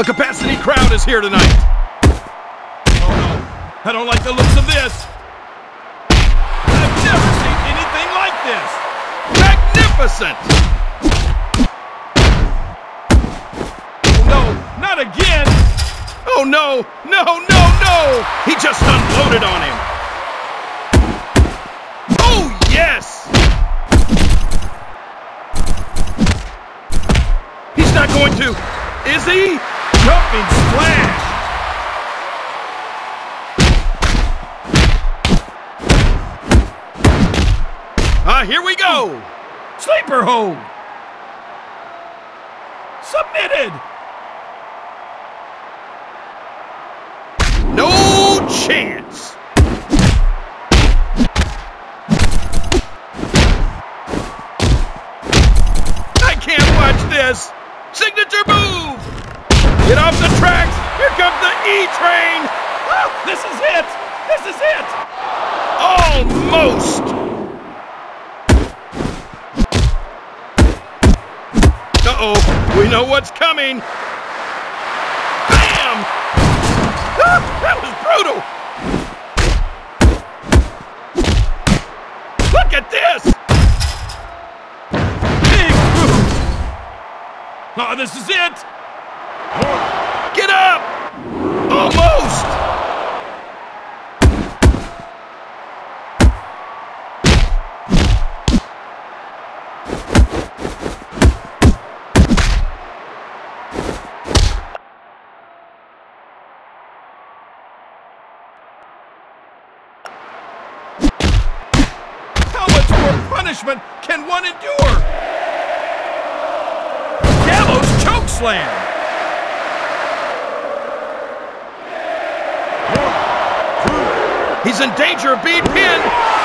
A capacity crowd is here tonight. Oh no, I don't like the looks of this. I've never seen anything like this. Magnificent! Oh no, not again! Oh no, no, no, no! He just unloaded on him. Oh yes! He's not going to, is he? Jumping splash! Ah, here we go! Sleeper hold! Submitted! No chance! I can't watch this! Signature move! Get off the tracks! Here comes the E-Train! Ah, this is it! This is it! Almost! Uh-oh, we know what's coming! Bam! Ah, that was brutal! Look at this! Big boot! Oh, this is it! Get up! Almost! How much more punishment can one endure? Gallows choke He's in danger of being pinned!